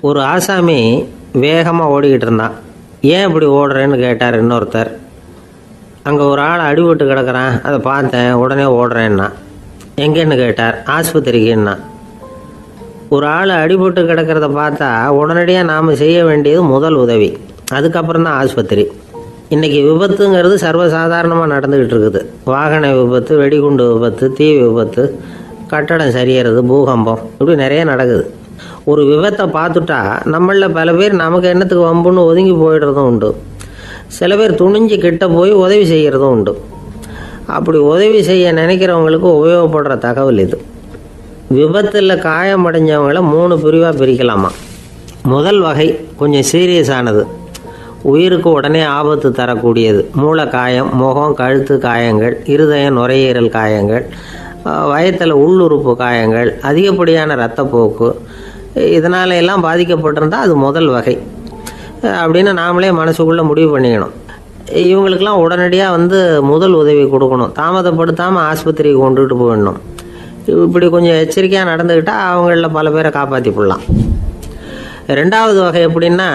ஒரு ஆசாமி வேகமாக ஓடிக்கிட்டு இருந்தான். ஏன் இப்படி ஓடுறேன்னு கேட்டார் இன்னொருத்தர். அங்கே ஒரு ஆள் அடிபட்டு கிடக்கிறான். அதை பார்த்தேன் உடனே ஓடுறேன்னா எங்கேன்னு கேட்டார். ஆஸ்பத்திரிக்குன்னா. ஒரு ஆள் அடிபட்டு கிடக்கிறத பார்த்தா உடனடியாக நாம் செய்ய வேண்டியது முதல் உதவி. அதுக்கப்புறம் தான் ஆஸ்பத்திரி. இன்றைக்கி விபத்துங்கிறது சர்வசாதாரணமாக நடந்துக்கிட்டு இருக்குது. வாகன விபத்து வெடிகுண்டு விபத்து தீ விபத்து கட்டடம் சரியறது பூகம்பம் இப்படி நிறைய நடக்குது. ஒரு விபத்தை பார்த்துட்டா நம்மளில் பல பேர் நமக்கு என்னத்துக்கு வம்புன்னு ஒதுங்கி போயிடுறதும் உண்டு. சில பேர் துணிஞ்சு கிட்ட போய் உதவி செய்கிறதும் உண்டு. அப்படி உதவி செய்ய நினைக்கிறவங்களுக்கு உபயோகப்படுற தகவல் இது. விபத்தில் காயமடைஞ்சவங்கள மூணு பிரிவாக பிரிக்கலாமா? முதல் வகை கொஞ்சம் சீரியஸானது உயிருக்கு உடனே ஆபத்து தரக்கூடியது. மூளை காயம் முகம் கழுத்து காயங்கள் இருதயம் நுரையீரல் காயங்கள் வயத்தில் உள்ளுறுப்பு காயங்கள் அதிகப்படியான இரத்தப்போக்கு இதனால எல்லாம் பாதிக்கப்பட்டிருந்தால் அது முதல் வகை. அப்படின்னு நாமளே மனசுக்குள்ளே முடிவு பண்ணிக்கணும். இவங்களுக்கெல்லாம் உடனடியாக வந்து முதல் உதவி கொடுக்கணும். தாமதப்படுத்தாமல் ஆஸ்பத்திரிக்கு கொண்டுகிட்டு போயிடணும். இப்படி கொஞ்சம் எச்சரிக்கையாக நடந்துக்கிட்டால் அவங்களில் பல பேரை காப்பாற்றி போடலாம் ரெண்டாவது வகை எப்படின்னா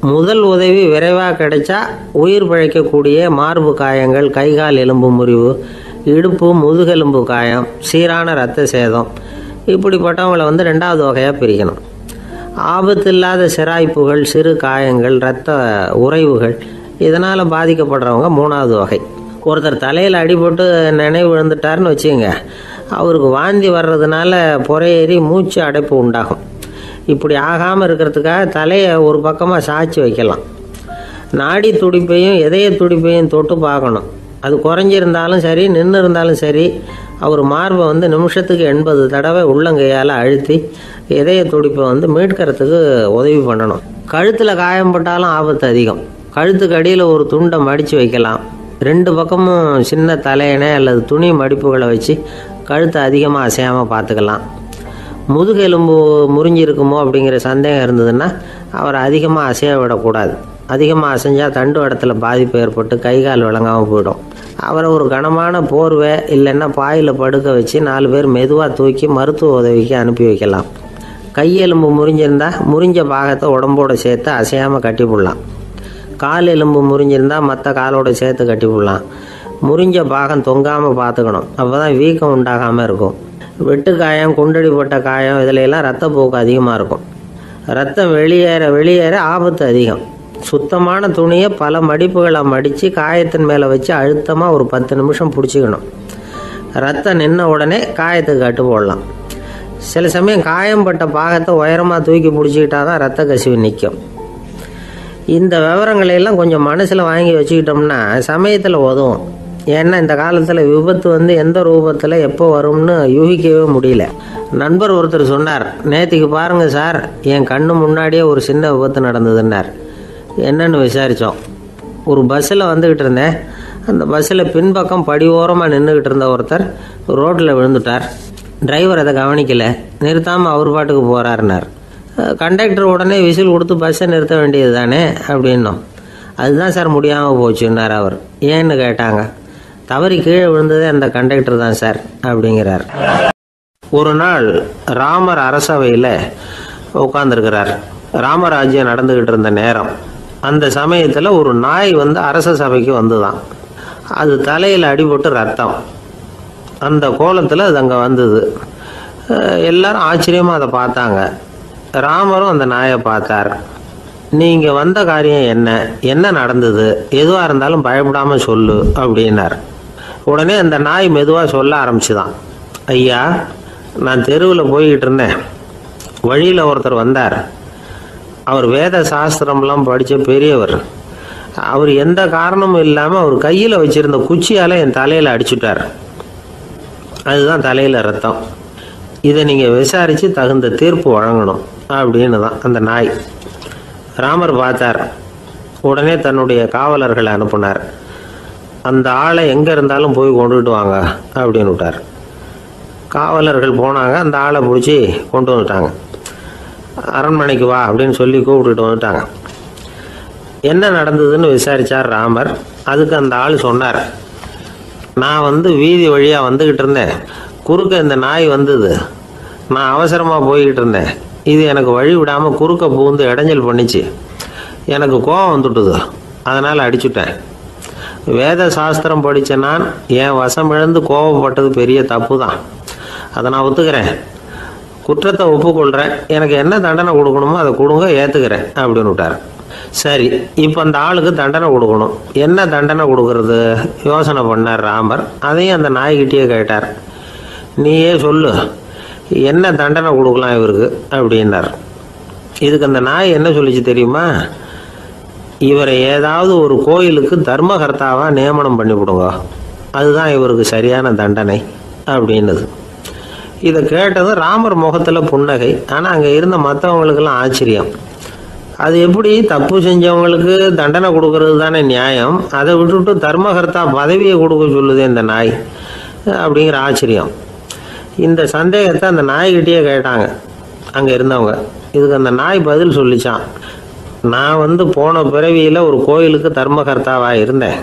முதல் உதவி விரைவாக கிடைச்சா உயிர் பிழைக்கக்கூடிய மார்பு காயங்கள் கைகால் எலும்பு முறிவு இடுப்பு முதுகெலும்பு காயம் சீரான இரத்த சேதம் இப்படிப்பட்டவங்களை வந்து ரெண்டாவது வகையாக பிரிக்கணும். ஆபத்து இல்லாத சிராய்ப்புகள் சிறு காயங்கள் இரத்த உறைவுகள் இதனால் பாதிக்கப்படுறவங்க மூணாவது வகை. ஒருத்தர் தலையில் அடிபட்டு நினைவு விழுந்துட்டார்னு வச்சுங்க அவருக்கு வாந்தி வர்றதுனால புறையேறி மூச்சு அடைப்பு உண்டாகும். இப்படி ஆகாமல் இருக்கிறதுக்காக தலையை ஒரு பக்கமாக சாய்ச்சி வைக்கலாம். நாடி துடிப்பையும் இதய துடிப்பையும் தொட்டு பார்க்கணும். அது குறைஞ்சிருந்தாலும் சரி நின்று இருந்தாலும் சரி அவர் மார்பை வந்து நிமிஷத்துக்கு எண்பது தடவை உள்ளங்கையால் அழுத்தி இதய துடிப்பை வந்து மீட்கிறதுக்கு உதவி பண்ணணும். கழுத்தில் காயம்பட்டாலும் ஆபத்து அதிகம். கழுத்துக்கு அடியில் ஒரு துண்டை மடித்து வைக்கலாம். ரெண்டு பக்கமும் சின்ன தலையணை அல்லது துணி மடிப்புகளை வச்சு கழுத்தை அதிகமாக அசையாமல் பார்த்துக்கலாம். முதுகெலும்பு முறிஞ்சிருக்குமோ அப்படிங்கிற சந்தேகம் இருந்ததுன்னா அவரை அதிகமாக அசைய விடக்கூடாது. அதிகமாக அசைஞ்சால் தண்டு இடத்துல பாதிப்பு ஏற்பட்டு கை கால் விளங்காமல் போயிடும். அவரை ஒரு கனமான போர்வை இல்லைன்னா பாயில் படுக்க வச்சு நாலு பேர் மெதுவாக தூக்கி மருத்துவ உதவிக்கு அனுப்பி வைக்கலாம். கையெலும்பு முறிஞ்சிருந்தால் முறிஞ்ச பாகத்தை உடம்போட சேர்த்து அசையாமல் கட்டி போடலாம். கால் எலும்பு முறிஞ்சிருந்தால் மற்ற காலோட சேர்த்து கட்டி போடலாம். முறிஞ்ச பாகம் தொங்காமல் பார்த்துக்கணும். அப்போ தான் வீக்கம் உண்டாகாமல் இருக்கும். வெட்டு காயம் குண்டடிப்பட்ட காயம் இதில் எல்லாம் ரத்தப்போக்கு அதிகமாக இருக்கும். ரத்தம் வெளியேற வெளியேற ஆபத்து அதிகம். சுத்தமான துணியை பல மடிப்புகளை மடித்து காயத்தின் மேலே வச்சு அழுத்தமாக ஒரு பத்து நிமிஷம் பிடிச்சிக்கணும். ரத்தம் நின்ன உடனே காயத்துக்கு கட்டு போடலாம். சில சமயம் காயம்பட்ட பாகத்தை உயரமாக தூக்கி பிடிச்சிக்கிட்டா தான் ரத்த கசிவு நிற்கும். இந்த விவரங்களை எல்லாம் கொஞ்சம் மனசில் வாங்கி வச்சுக்கிட்டோம்னா சமயத்தில் உதவும். ஏன்னா இந்த காலத்தில் விபத்து வந்து எந்த ரூபத்தில் எப்போ வரும்னு யூகிக்கவே முடியல. நண்பர் ஒருத்தர் சொன்னார் நேற்றுக்கு பாருங்கள் சார் என் கண்ணு முன்னாடியே ஒரு சின்ன விபத்து நடந்ததுன்னார். என்னன்னு விசாரித்தோம் ஒரு பஸ்ஸில் வந்துக்கிட்டு இருந்தேன். அந்த பஸ்ஸில் பின்பக்கம் படி ஓரமாக நின்றுக்கிட்டு இருந்த ஒருத்தர் ரோட்டில் விழுந்துட்டார். டிரைவர் அதை கவனிக்கலை. நிறுத்தாமல் அவர் பாட்டுக்கு போகிறாருனார் கண்டக்டர் உடனே விசில் கொடுத்து பஸ்ஸை நிறுத்த வேண்டியது தானே அப்படின்னோம். அதுதான் சார் முடியாமல் போச்சுன்னார் அவர். ஏன்னு கேட்டாங்க. தவறி கீழே விழுந்ததே அந்த கண்டக்டர் தான் சார் அப்படிங்கிறார். ஒரு நாள் ராமர் அரசவையில் உட்காந்துருக்கிறார் ராமராஜ்யம் நடந்துக்கிட்டு இருந்த நேரம். அந்த சமயத்தில் ஒரு நாய் வந்து அரச சபைக்கு வந்துதான் அது தலையில் அடிபட்டு ரத்தம். அந்த கோலத்தில் அது அங்கே வந்தது. எல்லாரும் ஆச்சரியமாக அதை பார்த்தாங்க. ராமரும் அந்த நாயை பார்த்தார். நீங்கள் வந்த காரியம் என்ன? என்ன நடந்தது? எதுவாக இருந்தாலும் பயப்படாமல் சொல்லு அப்படின்னார். உடனே அந்த நாய் மெதுவாக சொல்ல ஆரம்பிச்சுதான் ஐயா நான் தெருவில் போய்கிட்டு இருந்தேன். வழியில் ஒருத்தர் வந்தார். அவர் வேத சாஸ்திரம்லாம் படித்த பெரியவர். அவர் எந்த காரணமும் இல்லாமல் அவர் கையில் வச்சுருந்த குச்சியால் என் தலையில் அடிச்சுட்டார். அதுதான் தலையில் ரத்தம். இதை நீங்கள் விசாரித்து தகுந்த தீர்ப்பு வழங்கணும் அப்படின்னு தான் அந்த நாய். ராமர் பார்த்தார். உடனே தன்னுடைய காவலர்களை அனுப்புனார். அந்த ஆளை எங்கே இருந்தாலும் போய் கொண்டுட்டு வாங்க அப்படின்னு விட்டார். காவலர்கள் போனாங்க. அந்த ஆளை பிடிச்சி கொண்டு வந்துட்டாங்க. அரண்மனைக்கு வா அப்படின்னு சொல்லி கூப்பிட்டுட்டு வந்துட்டாங்க. என்ன நடந்ததுன்னு விசாரித்தார் ராமர். அதுக்கு அந்த ஆள் சொன்னார். நான் வந்து வீதி வழியாக வந்துக்கிட்டு இருந்தேன். குறுக்க இந்த நாய் வந்தது. நான் அவசரமாக போய்கிட்டு இருந்தேன். இது எனக்கு வழி விடாமல் குறுக்க பூந்து இடைஞ்சல் பண்ணிச்சு. எனக்கு கோபம் வந்துட்டுது. அதனால் அடிச்சுட்டேன். வேத சாஸ்திரம் படித்த நான் என் வசம் இழந்து கோபப்பட்டது பெரிய தப்பு தான் அதை நான் ஒத்துக்கிறேன். குற்றத்தை ஒப்புக்கொள்கிறேன் எனக்கு என்ன தண்டனை கொடுக்கணுமோ அதை கொடுங்க ஏற்றுக்கிறேன் அப்படின்னு விட்டார். சரி இப்போ அந்த ஆளுக்கு தண்டனை கொடுக்கணும். என்ன தண்டனை கொடுக்கறது? யோசனை பண்ணார் ராமர். அதையும் அந்த நாய்கிட்டேயே கேட்டார். நீயே சொல்லு என்ன தண்டனை கொடுக்கலாம் இவருக்கு? அப்படின்னார். இதுக்கு அந்த நாய் என்ன சொல்லிச்சு தெரியுமா? இவரை ஏதாவது ஒரு கோயிலுக்கு தர்மகர்த்தாவாக நியமனம் பண்ணி விடுங்க அதுதான் இவருக்கு சரியான தண்டனை அப்படின்னுது. இதை கேட்டதும் ராமர் முகத்தில் புன்னகை. ஆனால் அங்கே இருந்த மற்றவங்களுக்கெல்லாம் ஆச்சரியம். அது எப்படி? தப்பு செஞ்சவங்களுக்கு தண்டனை கொடுக்கறது தானே நியாயம். அதை விட்டுவிட்டு தர்மகர்த்தா பதவியை கொடுக்க சொல்லுது இந்த நாய் அப்படிங்கிற ஆச்சரியம். இந்த சந்தேகத்தை அந்த நாய்கிட்டயே கேட்டாங்க. அங்கே இருந்தவங்க. இதுக்கு அந்த நாய் பதில் சொல்லிச்சான். நான் வந்து போன பிறவியில் ஒரு கோயிலுக்கு தர்மகர்த்தாவாக இருந்தேன்.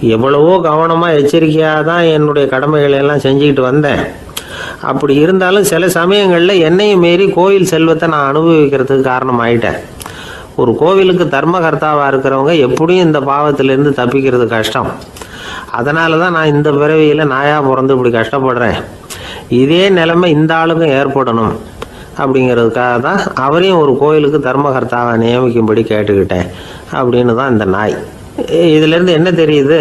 எவ்வளவோ கவனமாக எச்சரிக்கையாக தான் என்னுடைய கடமைகளை எல்லாம் செஞ்சுக்கிட்டு வந்தேன். அப்படி இருந்தாலும் சில சமயங்களில் என்னையும் மீறி கோயில் செல்வத்தை நான் அனுபவிக்கிறதுக்கு காரணம் ஆயிட்டேன் ஒரு கோவிலுக்கு தர்மகர்த்தாவாக இருக்கிறவங்க எப்படியும் இந்த பாவத்திலேருந்து தப்பிக்கிறது கஷ்டம். அதனால தான் நான் இந்த பிறவியில் நாயாக பிறந்து இப்படி கஷ்டப்படுறேன். இதே நிலைமை இந்த ஆளுக்கும் ஏற்படணும் அப்படிங்கிறதுக்காக தான் அவரையும் ஒரு கோயிலுக்கு தர்மகர்த்தாவை நியமிக்கும்படி கேட்டுக்கிட்டேன். அப்படின்னு தான் இந்த நாய். இதுலேருந்து என்ன தெரியுது?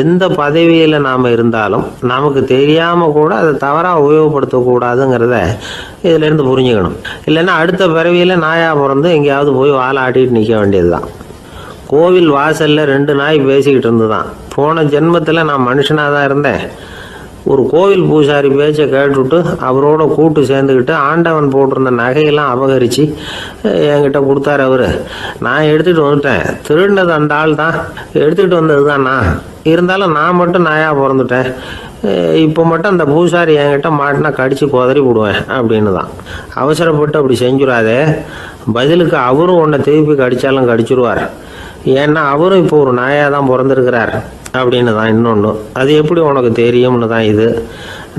எந்த பதவியில் நாம் இருந்தாலும் நமக்கு தெரியாமல் கூட அதை தவறாக உபயோகப்படுத்தக்கூடாதுங்கிறத இதுலேருந்து புரிஞ்சுக்கணும். இல்லைன்னா அடுத்த பிறவியில் நாயாக பிறந்து எங்கேயாவது போய் வாழை ஆட்டிட்டு நிற்க வேண்டியது தான் கோவில் வாசலில் ரெண்டு நாய் பேசிக்கிட்டு இருந்துதான். போன ஜென்மத்தில் நான் மனுஷனாக தான் இருந்தேன். ஒரு கோவில் பூசாரி பேச்சை கேட்டுவிட்டு அவரோட கூட்டு சேர்ந்துக்கிட்டு ஆண்டவன் போட்டிருந்த நகையெல்லாம் அபகரித்து என்கிட்ட கொடுத்தாரு அவர். நான் எடுத்துகிட்டு வந்துட்டேன். திருடினது அந்த ஆள் தான். எடுத்துகிட்டு வந்தது தான் நான். இருந்தாலும் நான் மட்டும் நாயாக பிறந்துட்டேன். இப்போ மட்டும் அந்த பூசாரி என்கிட்ட மாட்டினா கடித்து குதறி விடுவேன் அப்படின்னு தான் அவசரப்பட்டு அப்படி செஞ்சுடாதே. பதிலுக்கு அவரும் உன்னை திருப்பி கடித்தாலும் கடிச்சிருவார். ஏன்னா அவரும் இப்போ ஒரு நாயாக தான் பிறந்திருக்கிறார். அப்படின்னு தான் இன்னொன்று அது எப்படி உனக்கு தெரியும்னு தான் இது.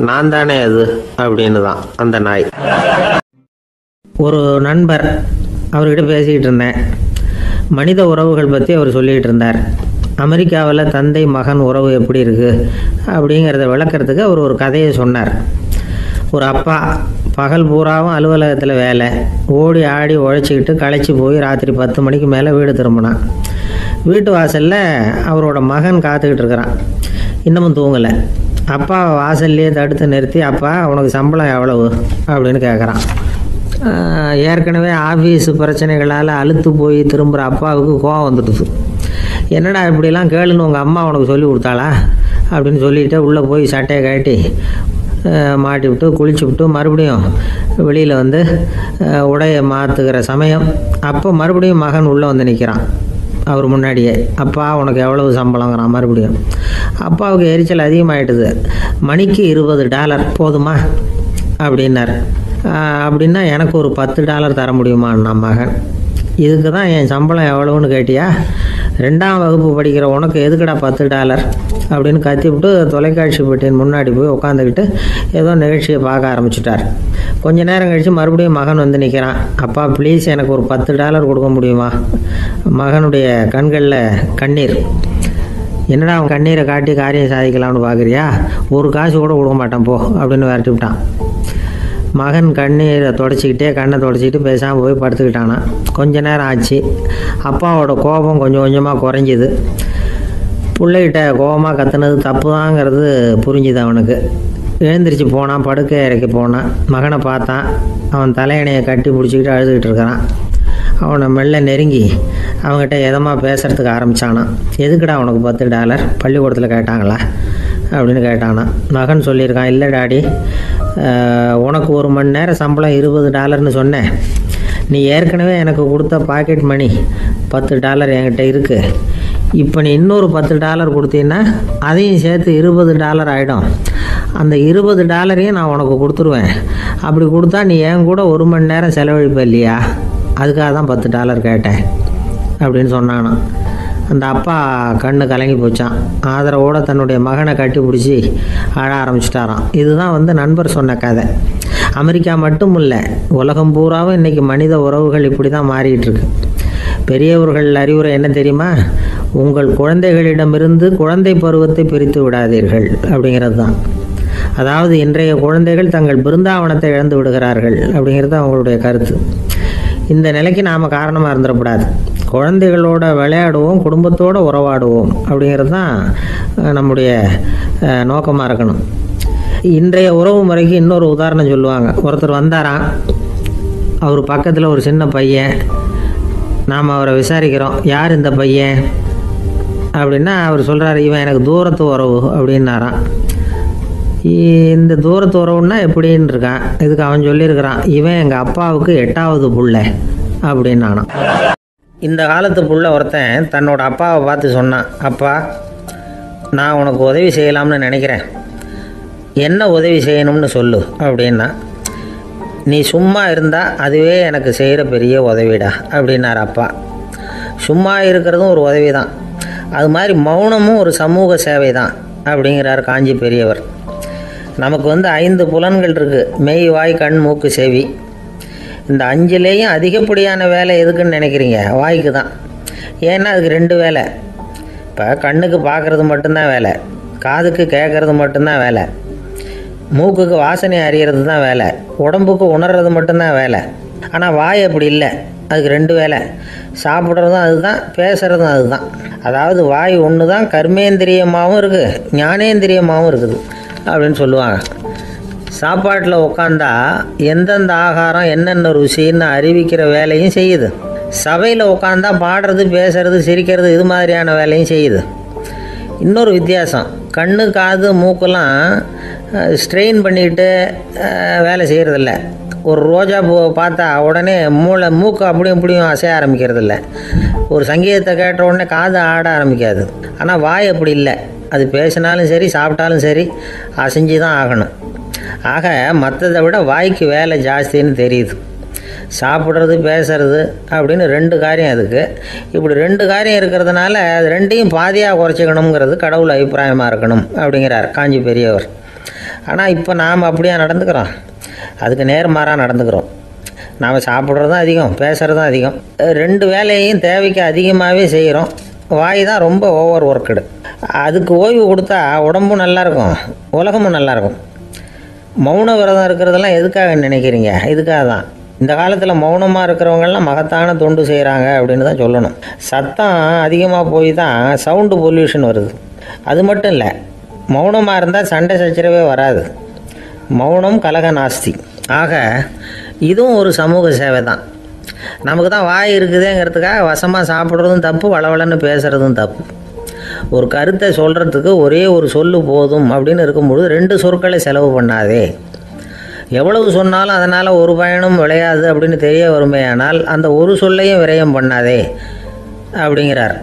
நான் தானே அது அப்படின்னு தான் அந்த நாய். ஒரு நண்பர் அவர்கிட்ட பேசிக்கிட்டு இருந்தேன். மனித உறவுகள் பற்றி அவர் சொல்லிகிட்டு இருந்தார். அமெரிக்காவில் தந்தை மகன் உறவு எப்படி இருக்குது அப்படிங்கிறத விளக்கிறதுக்கு அவர் ஒரு கதையை சொன்னார். ஒரு அப்பா பகல் பூராவும் அலுவலகத்தில் வேலை. ஓடி ஆடி உழைச்சிக்கிட்டு களைச்சி போய் ராத்திரி பத்து மணிக்கு மேலே வீடு திரும்பினான். வீட்டு வாசலில் அவரோட மகன் காத்துக்கிட்டு இருக்கிறான். இன்னமும் தூங்கலை. அப்பா வாசல்லையே தடுத்து நிறுத்தி அப்பா உனக்கு சம்பளம் எவ்வளவு? அப்படின்னு கேட்குறான் ஏற்கனவே ஆஃபீஸ் பிரச்சனைகளால் அழுத்து போய் திரும்புகிற அப்பாவுக்கு கோவம் வந்துடுது. என்னடா இப்படிலாம் கேளுன்னு உங்கள் அம்மா உனக்கு சொல்லி கொடுத்தாளா? அப்படின்னு சொல்லிட்டு உள்ளே போய் சட்டையை கட்டி மாட்டி விட்டு குளிச்சு விட்டு மறுபடியும் வெளியில் வந்து உடையை மாற்றுகிற சமயம். அப்போ மறுபடியும் மகன் உள்ளே வந்து நிற்கிறான் அவர் முன்னாடியே அப்பா உனக்கு எவ்வளவு சம்பளங்கிற மறுபடியும் அப்பாவுக்கு எரிச்சல் அதிகமாயிட்டுது. மணிக்கு இருபது டாலர் போதுமா? அப்படின்னார். அப்படின்னா எனக்கு ஒரு பத்து டாலர் தர முடியுமான்னா மகன். இதுக்கு தான் என் சம்பளம் எவ்வளவுன்னு கேட்டியா? ரெண்டாம் வகுப்பு படிக்கிற உனக்கு எதுக்குடா பத்து டாலர்? அப்படின்னு கத்திவிட்டு தொலைக்காட்சி பெட்டியின் முன்னாடி போய் உட்காந்துக்கிட்டு ஏதோ நிகழ்ச்சியை பார்க்க ஆரம்பிச்சிட்டார். கொஞ்ச நேரம் கழித்து மறுபடியும் மகன் வந்து நிற்கிறான் அப்பா ப்ளீஸ் எனக்கு ஒரு பத்து டாலர் கொடுக்க முடியுமா? மகனுடைய கண்களில் கண்ணீர். என்னடா அவன் கண்ணீரை காட்டி காரியம் சாதிக்கலாம்னு பார்க்குறியா ஒரு காசு கூட கொடுக்க மாட்டான் போ அப்படின்னு விரட்டி விட்டான் மகன் கண்ணீரை தொடச்சிக்கிட்டே கண்ணை தொடச்சிக்கிட்டு பேசாமல் போய் படுத்துக்கிட்டானா. கொஞ்ச நேரம் ஆச்சு. அப்பாவோட கோபம் கொஞ்சம் கொஞ்சமாக குறைஞ்சிது. பிள்ளைகிட்ட கோபமாக கத்துனது தப்பு தாங்கிறது புரிஞ்சுது அவனுக்கு. எழுந்திரிச்சு போனான் படுக்கை இறக்கி போனான். மகனை பார்த்தான். அவன் தலையணையை கட்டி பிடிச்சிக்கிட்டு அழுதுகிட்டு இருக்கிறான். அவனை மெல்ல நெருங்கி அவங்ககிட்ட எதமாக பேசுகிறதுக்கு ஆரம்பித்தானான் எதுக்குடா உனக்கு பத்து டாலர்? பள்ளிக்கூடத்தில் கேட்டாங்களா? அப்படின்னு கேட்டானான் மகன் சொல்லியிருக்கான் இல்லை டாடி உனக்கு ஒரு மணி நேரம் சம்பளம் இருபது டாலர்னு சொன்னேன். நீ ஏற்கனவே எனக்கு கொடுத்த பாக்கெட் மணி பத்து டாலர் என்கிட்ட இருக்குது இப்போ நீ இன்னொரு பத்து டாலர் கொடுத்தீங்கன்னா அதையும் சேர்த்து இருபது டாலர் ஆகிடும் அந்த இருபது டாலரையும் நான் உனக்கு கொடுத்துருவேன். அப்படி கொடுத்தா நீ என் கூட ஒரு மணி நேரம் செலவழிப்ப இல்லையா? அதுக்காக தான் பத்து டாலர் கேட்டேன். அப்படின்னு சொன்னானான் அந்த அப்பா கண்ணு கலங்கி போச்சான் ஆதரவோடு தன்னுடைய மகனை கட்டி பிடிச்சி அழ ஆரம்பிச்சிட்டாராம். இதுதான் வந்து நண்பர் சொன்ன கதை. அமெரிக்கா மட்டும் இல்லை உலகம் பூராவும் இன்றைக்கி மனித உறவுகள் இப்படி தான் மாறிட்டு இருக்கு பெரியவர்கள் அறிவுரை என்ன தெரியுமா? உங்கள் குழந்தைகளிடமிருந்து குழந்தை பருவத்தை பிரித்து விடாதீர்கள் அப்படிங்கிறது தான் அதாவது இன்றைய குழந்தைகள் தங்கள் பிருந்தாவனத்தை இழந்து விடுகிறார்கள் அப்படிங்கிறது அவங்களுடைய கருத்து. இந்த நிலைக்கு நாம் காரணமாக இருந்துடக்கூடாது குழந்தைகளோட விளையாடுவோம் குடும்பத்தோடு உறவாடுவோம் அப்படிங்கிறது தான் நம்முடைய நோக்கமாக இருக்கணும். இன்றைய உறவு முறைக்கு இன்னொரு உதாரணம் சொல்லுவாங்க. ஒருத்தர் வந்தாராம். அவர் பக்கத்தில் ஒரு சின்ன பையன். நாம் அவரை விசாரிக்கிறோம். யார் இந்த பையன்? அப்படின்னா அவர் சொல்கிறாரு இவன் எனக்கு தூரத்து உறவு அப்படின்னாராம். இந்த தூரத்து உறவுன்னா எப்படின்னு இருக்கான். இதுக்கு அவன் சொல்லியிருக்கிறான் இவன் எங்கள் அப்பாவுக்கு எட்டாவது புள்ள அப்படின்னானான் இந்த காலத்து புள்ள ஒருத்தன் தன்னோட அப்பாவை பார்த்து சொன்னான் அப்பா நான் உனக்கு உதவி செய்யலாம்னு நினைக்கிறேன். என்ன உதவி செய்யணும்னு சொல்லு அப்படின்னா நீ சும்மா இருந்தால் அதுவே எனக்கு செய்கிற பெரிய உதவிடா அப்படின்னார் அப்பா. சும்மா இருக்கிறதும் ஒரு உதவி தான் அது மாதிரி மௌனமும் ஒரு சமூக சேவை தான் அப்படிங்கிறார் காஞ்சி பெரியவர். நமக்கு வந்து ஐந்து புலன்கள் இருக்குது மெய் வாய் கண் மூக்கு செவி. இந்த அஞ்சுலேயும் அதிகப்படியான வேலை எதுக்குன்னு நினைக்கிறீங்க? வாய்க்கு தான். ஏன்னா அதுக்கு ரெண்டு வேலை. இப்போ கண்ணுக்கு பார்க்குறது மட்டும்தான் வேலை. காதுக்கு கேட்குறது மட்டும்தான் வேலை. மூக்குக்கு வாசனை அறியறது தான் வேலை. உடம்புக்கு உணர்றது மட்டும்தான் வேலை. ஆனால் வாய் அப்படி இல்லை. அதுக்கு ரெண்டு வேலை. சாப்பிட்றதும் அதுதான் பேசுகிறதும் அதுதான். அதாவது வாய் ஒன்று தான் கர்மேந்திரியமாகவும் இருக்குது ஞானேந்திரியமாகவும் இருக்குது. அப்படின்னு சொல்லுவாங்க. சாப்பாட்டில் உட்காந்தா எந்தெந்த ஆகாரம் என்னென்ன ருசின்னு அறிவிக்கிற வேலையும் செய்யுது. சபையில் உட்காந்தா பாடுறது பேசுறது சிரிக்கிறது இது மாதிரியான வேலையும் செய்யுது. இன்னொரு வித்தியாசம் கண்ணு காது மூக்கெல்லாம் ஸ்ட்ரெயின் பண்ணிக்கிட்டு வேலை செய்கிறதில்ல ஒரு ரோஜா பூ பார்த்தா உடனே மூளை மூக்கு அப்படியும் இப்படியும் அசைய ஆரம்பிக்கிறதில்ல. ஒரு சங்கீதத்தை கேட்ட உடனே காது ஆட ஆரம்பிக்காது. ஆனால் வாய் அப்படி இல்லை. அது பேசினாலும் சரி சாப்பிட்டாலும் சரி அசைஞ்சு தான் ஆகணும். ஆக மற்றதை விட வாய்க்கு வேலை ஜாஸ்தின்னு தெரியுது. சாப்பிட்றது பேசுறது அப்படின்னு ரெண்டு காரியம் அதுக்கு. இப்படி ரெண்டு காரியம் இருக்கிறதுனால அது ரெண்டையும் பாதியாக குறைச்சிக்கணுங்கிறது கடவுள் அபிப்பிராயமாக இருக்கணும் அப்படிங்கிறார் காஞ்சி பெரியவர். ஆனால் இப்போ நாம் அப்படியா நடந்துக்கிறோம்? அதுக்கு நேர்மாறாக நடந்துக்கிறோம். நாம் சாப்பிட்றதும் அதிகம் பேசுகிறதும் அதிகம். ரெண்டு வேலையையும் தேவைக்கு அதிகமாகவே செய்கிறோம். வாய் தான் ரொம்ப ஓவர் ஒர்க்குடு அதுக்கு ஓய்வு கொடுத்தா உடம்பும் நல்லாயிருக்கும் உலகமும் நல்லாயிருக்கும். மௌன விரதம் இருக்கிறதெல்லாம் எதுக்காக நினைக்கிறீங்க? இதுக்காக தான் இந்த காலத்தில் மௌனமாக இருக்கிறவங்கெல்லாம் மகத்தான தொண்டு செய்கிறாங்க அப்படின்னு தான் சொல்லணும். சத்தம் அதிகமாக போய் தான் சவுண்டு பொல்யூஷன் வருது. அது மட்டும் இல்லை மௌனமாக இருந்தால் சண்டை சச்சரவே வராது. மௌனம் கலக நாஸ்தி. ஆக இதுவும் ஒரு சமூக சேவை தான் நமக்கு தான் வாய் இருக்குதேங்கிறதுக்காக வசமாக சாப்பிட்றதும் தப்பு வளவளன்னு பேசுகிறதும் தப்பு. ஒரு கருத்தை சொல்கிறதுக்கு ஒரே ஒரு சொல்லு போதும் அப்படின்னு இருக்கும்பொழுது ரெண்டு சொற்களை செலவு பண்ணாதே. எவ்வளவு சொன்னாலும் அதனால் ஒரு பயனும் விளையாது அப்படின்னு தெரிய வருமேயானால் அந்த ஒரு சொல்லையும் விரயம் பண்ணாதே அப்படிங்கிறார்